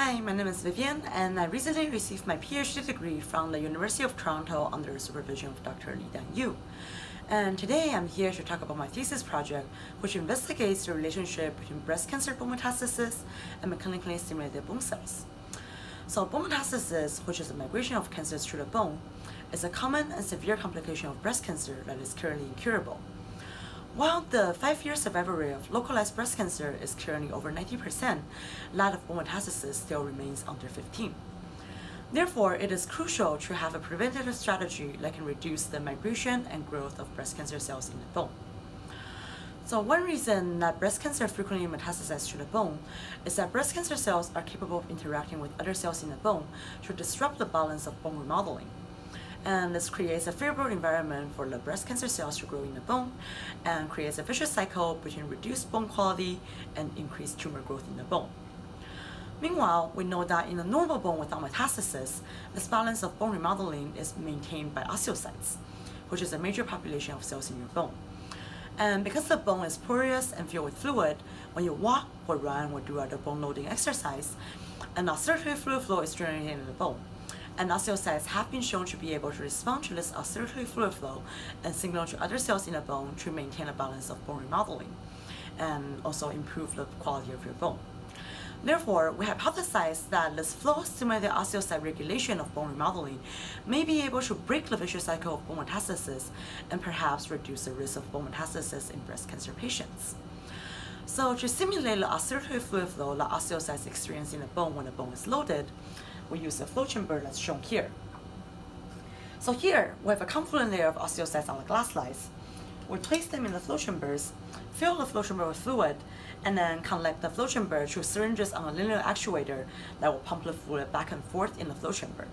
Hi, my name is Vivian, and I recently received my PhD degree from the University of Toronto under the supervision of Dr. Lidan You. And today I'm here to talk about my thesis project, which investigates the relationship between breast cancer bone metastasis and mechanically stimulated bone cells. So bone metastasis, which is the migration of cancers to the bone, is a common and severe complication of breast cancer that is currently incurable. While the five-year survival rate of localized breast cancer is currently over 90%, that of bone metastasis still remains under 15. Therefore, it is crucial to have a preventative strategy that can reduce the migration and growth of breast cancer cells in the bone. So one reason that breast cancer frequently metastasizes to the bone is that breast cancer cells are capable of interacting with other cells in the bone to disrupt the balance of bone remodeling and this creates a favorable environment for the breast cancer cells to grow in the bone and creates a vicious cycle between reduced bone quality and increased tumor growth in the bone. Meanwhile, we know that in a normal bone without metastasis, this balance of bone remodeling is maintained by osteocytes, which is a major population of cells in your bone. And because the bone is porous and filled with fluid, when you walk or run or do other bone loading exercise, an oscillatory fluid flow is generated in the bone and osteocytes have been shown to be able to respond to this oscillatory fluid flow and signal to other cells in the bone to maintain a balance of bone remodeling and also improve the quality of your bone. Therefore, we hypothesize that this flow-stimulated osteocyte regulation of bone remodeling may be able to break the vicious cycle of bone metastasis and perhaps reduce the risk of bone metastasis in breast cancer patients. So to simulate the oscillatory fluid flow that osteocytes experience in the bone when the bone is loaded, we use a flow chamber that's shown here. So here, we have a confluent layer of osteocytes on the glass slides. We place them in the flow chambers, fill the flow chamber with fluid, and then connect the flow chamber to syringes on a linear actuator that will pump the fluid back and forth in the flow chamber.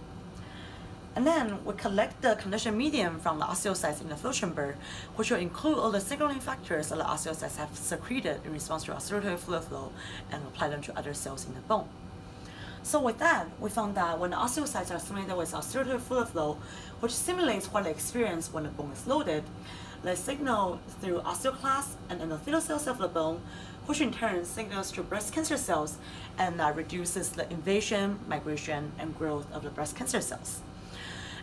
And then we collect the conditioned medium from the osteocytes in the flow chamber, which will include all the signaling factors that the osteocytes have secreted in response to oscillatory fluid flow and apply them to other cells in the bone. So with that, we found that when osteocytes are stimulated with oscillatory fluid flow, which simulates what they experience when the bone is loaded, they signal through osteoclasts and endothelial cells of the bone, which in turn signals to breast cancer cells and that reduces the invasion, migration, and growth of the breast cancer cells.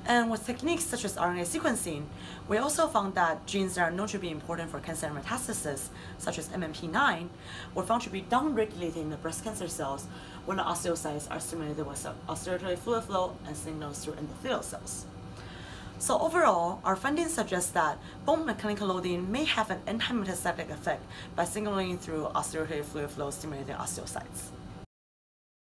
And with techniques such as RNA sequencing, we also found that genes that are known to be important for cancer metastasis, such as MMP9, were found to be downregulated in the breast cancer cells when the osteocytes are stimulated with oscillatory fluid flow and signals through endothelial cells. So overall, our findings suggest that bone mechanical loading may have an anti-metastatic effect by signaling through oscillatory fluid flow stimulating osteocytes.